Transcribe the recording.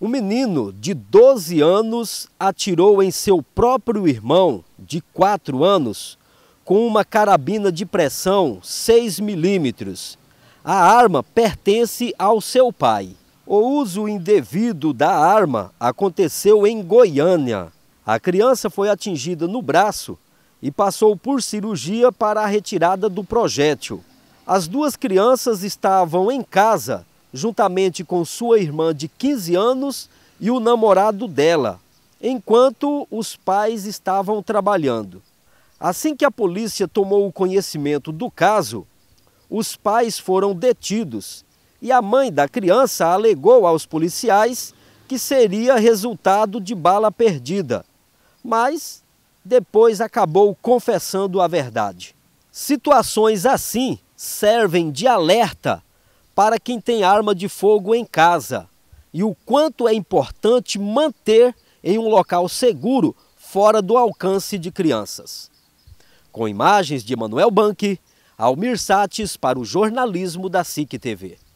Um menino de 12 anos atirou em seu próprio irmão, de 4 anos, com uma carabina de pressão 6 milímetros. A arma pertence ao seu pai. O uso indevido da arma aconteceu em Goiânia. A criança foi atingida no braço e passou por cirurgia para a retirada do projétil. As duas crianças estavam em casa juntamente com sua irmã de 15 anos e o namorado dela, enquanto os pais estavam trabalhando. Assim que a polícia tomou o conhecimento do caso, os pais foram detidos e a mãe da criança alegou aos policiais que seria resultado de bala perdida, mas depois acabou confessando a verdade. Situações assim servem de alerta para quem tem arma de fogo em casa e o quanto é importante manter em um local seguro, fora do alcance de crianças. Com imagens de Emanuel Banque, Almir Sates para o jornalismo da SIC TV.